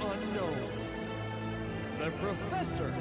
unknown. The Professor